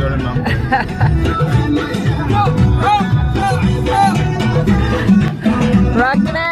Rock the. Rock